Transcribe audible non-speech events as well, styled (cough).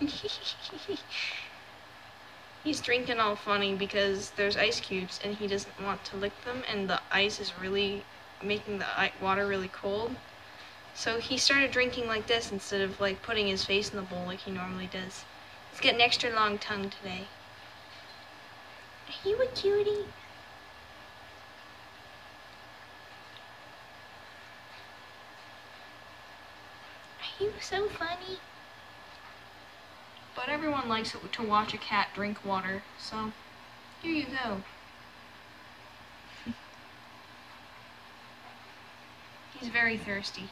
(laughs) He's drinking all funny because there's ice cubes and he doesn't want to lick them and the ice is really making the water really cold. So he started drinking like this instead of like putting his face in the bowl like he normally does. He's got an extra long tongue today. Are you a cutie? Are you so funny? But everyone likes to watch a cat drink water, so here you go. (laughs) He's very thirsty.